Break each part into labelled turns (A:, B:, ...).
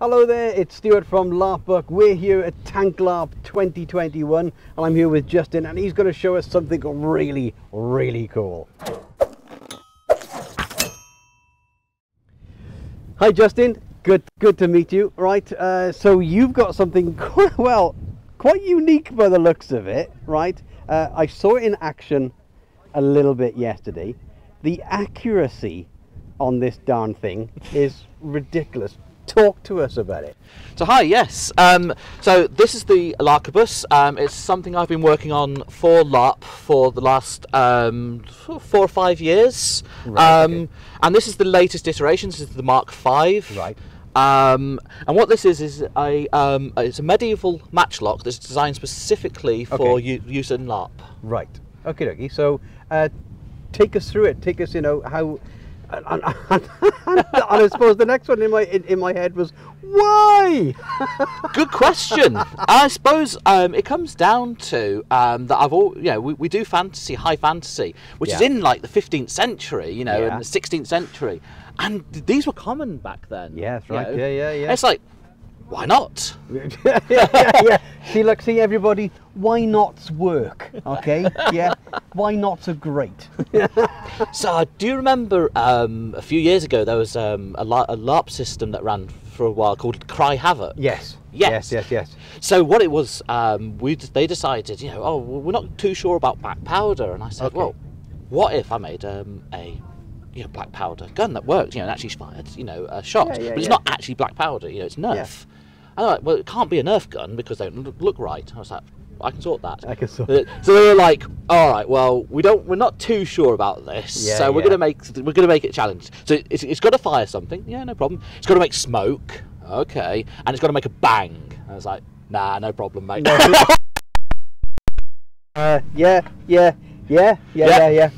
A: Hello there, it's Stuart from Larpbook. We're here at Tank Larp 2021 and I'm here with Justin and he's going to show us something really, really cool. Hi Justin, good good to meet you. Right, uh, so you've got something quite, well, quite unique by the looks of it, right? Uh, I saw it in action a little bit yesterday. The accuracy on this darn thing is ridiculous. Talk to us about it.
B: So hi, yes. Um, so this is the Larpquebus. Um, it's something I've been working on for LARP for the last um, four or five years.
A: Right,
B: um,
A: okay.
B: And this is the latest iteration. This is the Mark V.
A: Right.
B: Um, and what this is is a um, it's a medieval matchlock that's designed specifically for
A: Okay.
B: use in LARP.
A: Right. Okay, dokie. So, uh, take us through it. Take us, you know, how. And, and, and, and I suppose the next one in my in, in my head was why.
B: Good question. I suppose um, it comes down to um, that I've all, you know, we, we do fantasy, high fantasy, which is in like the 15th century, you know,
A: Yeah.
B: and the 16th century, and these were common back then.
A: Yeah, that's
B: you
A: right.
B: know.
A: Yeah, yeah, yeah.
B: It's like, why not?
A: yeah, yeah, yeah. See, look, see, everybody. Why not's work? Okay. Yeah. Why nots are great.
B: So, uh, do you remember um, a few years ago there was um, a, La- a LARP system that ran for a while called Cry Havoc?
A: Yes.
B: Yes.
A: Yes. Yes. Yes.
B: So what it was, um, we d- they decided, you know, oh, well, we're not too sure about black powder, and I said,
A: Okay.
B: well, what if I made um, a you know, black powder gun that worked, you know, and actually fired, you know, a shot,
A: Yeah, yeah,
B: but it's
A: yeah.
B: not actually black powder, you know, it's Nerf. And they're like, well, it can't be a Nerf gun because they don't look- right. I was like, I can sort that.
A: I can sort
B: Uh, So they were like, all right, well, we don't, we're not too sure about this,
A: Yeah,
B: so we're
A: yeah.
B: gonna make, we're gonna make it a challenge. So it's, it's got to fire something, yeah, no problem. It's got to make smoke, okay, and it's got to make a bang. I was like, nah, no problem, mate.
A: Uh, yeah. Yeah. Yeah. Yeah. Yeah.
B: Yeah.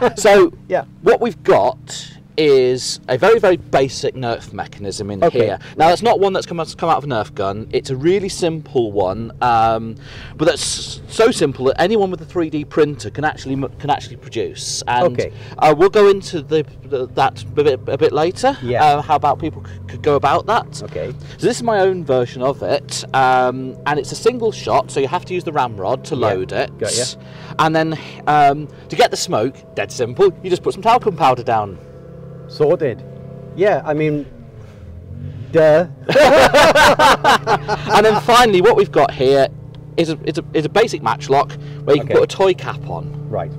A: Yeah.
B: so
A: Yeah.
B: what we've got is a very very basic nerf mechanism in
A: Okay.
B: here now that's not one that's come out, come out of a nerf gun it's a really simple one um, but that's so simple that anyone with a 3d printer can actually can actually produce and
A: Okay.
B: uh, we'll go into the, the that a bit, a bit later
A: Yeah.
B: uh, how about people could go about that
A: Okay.
B: so this is my own version of it, um, and it's a single shot, so you have to use the ramrod to
A: Yeah,
B: load it.
A: got ya.
B: And then um, to get the smoke, dead simple, you just put some talcum powder down.
A: Sorted. Yeah. I mean. Duh.
B: and then finally, what we've got here is a, is a, is a basic matchlock where you can put a toy cap on,
A: right.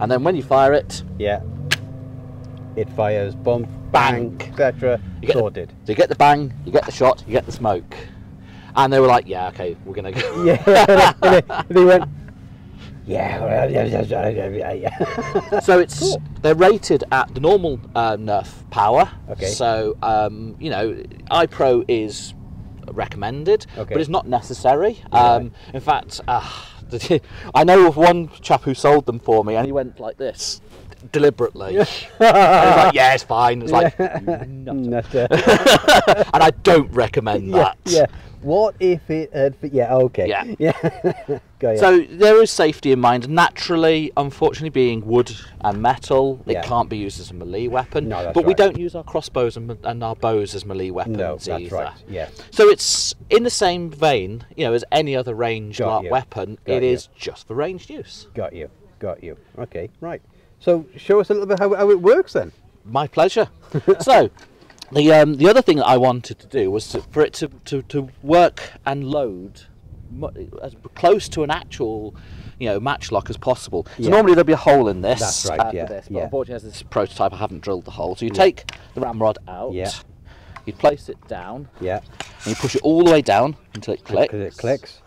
B: and then when you fire it,
A: Yeah. It fires. Bump.
B: Bang.
A: Bang. Etc.
B: You get the-
A: Sorted.
B: so you get the bang, you get the shot, you get the smoke. And they were like, yeah, okay, we're gonna go.
A: Yeah. they, they went. Yeah. yeah, yeah, yeah, yeah,
B: so it's they're rated at the normal uh, Nerf power.
A: Okay.
B: So um, you know, eye pro is recommended,
A: Okay.
B: but it's not necessary.
A: Right.
B: Um, in fact, uh, I know of one chap who sold them for me, and he went like this deliberately. and like, "Yeah, it's fine." It's like, "You nutter." And I don't recommend
A: yeah,
B: that.
A: yeah. What if it had? Yeah. Okay.
B: Yeah.
A: Yeah. Go, yeah.
B: So there is safety in mind. Naturally, unfortunately, being wood and metal,
A: Yeah.
B: it can't be used as a melee weapon.
A: No, that's
B: but we don't use our crossbows and, and our bows as melee weapons
A: no, that's
B: either.
A: right. Yeah.
B: So it's in the same vein, you know, as any other ranged weapon.
A: Got
B: It
A: you.
B: is just for ranged use.
A: Got you. Got you. Okay. Right. So show us a little bit how, how it works then.
B: My pleasure. so. The, um, the other thing that I wanted to do was to, for it to, to, to work and load as close to an actual, you know, matchlock as possible. So
A: Yeah.
B: normally there'll be a hole in this.
A: That's right,
B: uh,
A: yeah,
B: this, but
A: yeah.
B: unfortunately, as this prototype, I haven't drilled the hole. So you take the ramrod out.
A: Yeah.
B: You place it down,
A: Yeah.
B: and you push it all the way down until it clicks.
A: Because it clicks.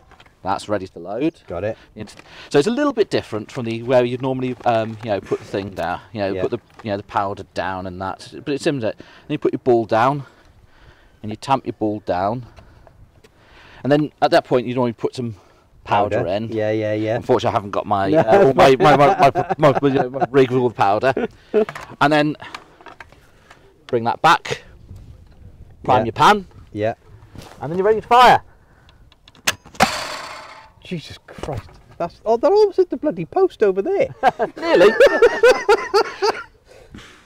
B: That's ready to load.
A: Got it.
B: It's, so it's a little bit different from the where you'd normally, um, you know, put the thing down, you know,
A: Yeah.
B: put the, you know, the powder down and that. But it's similar. Then you put your ball down, and you tamp your ball down, and then at that point you'd normally put some powder, in.
A: Yeah. Yeah. Yeah.
B: Unfortunately, I haven't got my
A: No,
B: uh, my, my, my, my, my, my, my rig with powder, and then bring that back, prime
A: Yeah.
B: your pan,
A: Yeah.
B: and then you're ready to fire.
A: Jesus Christ. That's oh, they're almost at the bloody post over there.
B: Nearly.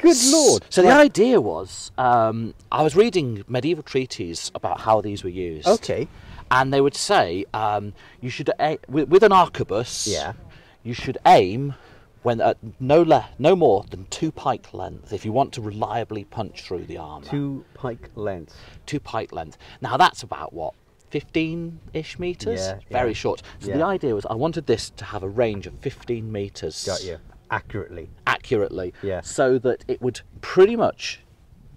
A: Good lord.
B: So the idea was, um, I was reading medieval treatises about how these were used.
A: Okay.
B: And they would say um, you should a- with, with an arquebus.
A: Yeah.
B: You should aim when at no le- no more than two pike length if you want to reliably punch through the armor.
A: Two pike lengths.
B: two pike length. Now that's about what. 15 ish meters?
A: Yeah,
B: Very
A: yeah.
B: short. So
A: Yeah.
B: the idea was I wanted this to have a range of 15 meters
A: Got you. Accurately.
B: accurately
A: Yeah.
B: so that it would pretty much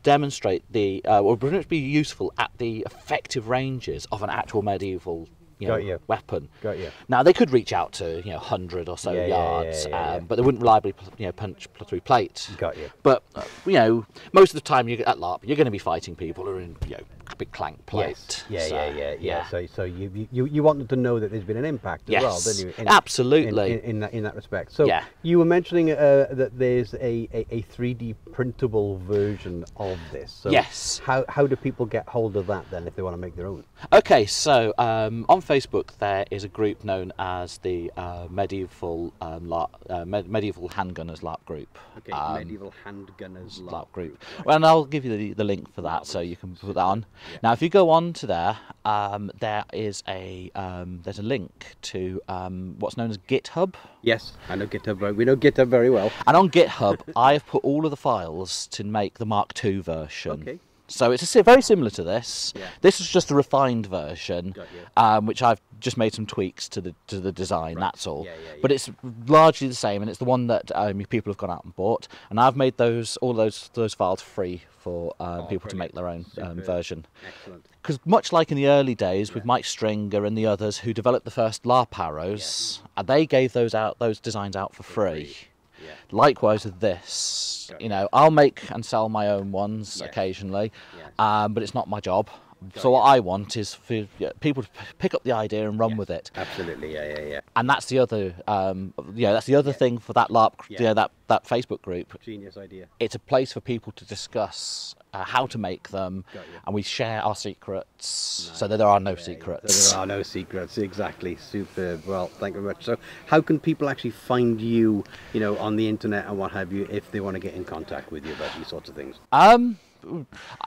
B: demonstrate the uh, or pretty much be useful at the effective ranges of an actual medieval you know,
A: Got you.
B: weapon.
A: Got you.
B: Now they could reach out to you know 100 or so yards, um, but they wouldn't reliably you know punch through plate.
A: Got you.
B: But uh, you know, most of the time you at LARP, you're going to be fighting people who are in you know big clank plate.
A: Yes. Yeah,
B: So,
A: yeah, yeah, yeah, So, so you, you you wanted to know that there's been an impact as well,
B: Yes,
A: didn't you? In,
B: absolutely.
A: In, in, in that in that respect. So
B: Yeah.
A: you were mentioning uh, that there's a, a, a 3D printable version of this. So
B: Yes.
A: How how do people get hold of that then if they want to make their own?
B: Okay, so um, on Facebook there is a group known as the uh, medieval um, LARP, uh, med- medieval handgunners LARP group. Um,
A: medieval handgunners
B: LARP group. Well, and I'll give you the, the link for that, so you can put that on. Now, if you go on to there, um, there is a um, there's a link to um, what's known as GitHub,
A: Yes, I know GitHub. We know GitHub very well.
B: and on GitHub, I have put all of the files to make the Mark II version.
A: Okay.
B: So it's a, very similar to this.
A: Yeah.
B: This is just a refined version, um, which I've just made some tweaks to the to the design. That's all.
A: Yeah, yeah,
B: But it's largely the same, and it's the one that um, people have gone out and bought. And I've made those all those those files free for um, people to make their own um,
A: Oh,
B: version.
A: Excellent.
B: Because much like in the early days with Mike Stringer and the others who developed the first LARP arrows, uh, they gave those out those designs out for free.
A: Yeah.
B: Likewise with this, you know, I'll make and sell my own ones
A: Yes.
B: occasionally,
A: Yes.
B: um, but it's not my job.
A: Got
B: so
A: you.
B: what I want is for people to pick up the idea and run
A: Yes.
B: with it,
A: Absolutely. Yeah, yeah, yeah.
B: and that's the other, um, yeah, that's the other thing for that LARP,
A: Yeah.
B: yeah, that that Facebook group.
A: Genius idea.
B: It's a place for people to discuss uh, how to make them, and we share our secrets, so that there are no secrets.
A: There are no secrets. Exactly. Superb. Well, thank you very much. So, how can people actually find you, you know, on the internet and what have you, if they want to get in contact with you about these sorts of things?
B: Um,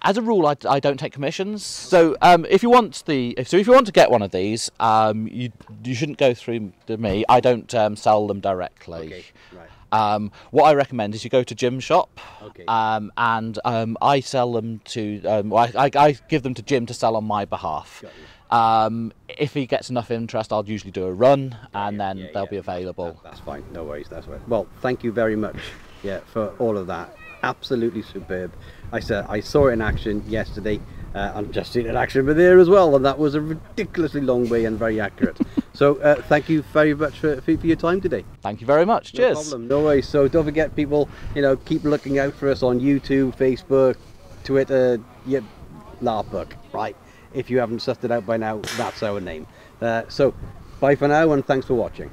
B: as a rule, I, I don't take commissions. So um, if you want the, if, so if you want to get one of these, um, you you shouldn't go through to me. I don't um, sell them directly.
A: Okay. Right.
B: Um, what I recommend is you go to Jim Shop,
A: Okay.
B: um, and um, I sell them to. Um, I, I, I give them to Jim to sell on my behalf. Um, if he gets enough interest, I'll usually do a run, and then
A: Yeah,
B: they'll
A: yeah.
B: be available.
A: That- that's fine. No worries. That's right. Well, thank you very much. Yeah, for all of that. Absolutely superb. I said I saw it in action yesterday. Uh, I'm just seeing it in action with there as well, and that was a ridiculously long way and very accurate. So, uh, thank you very much for, for, your time today.
B: Thank you very much.
A: No
B: Cheers.
A: problem. No worries. So don't forget, people. You know, keep looking out for us on YouTube, Facebook, Twitter, yeah, Larpbook. Right. If you haven't sussed it out by now, that's our name. Uh, so, bye for now, and thanks for watching.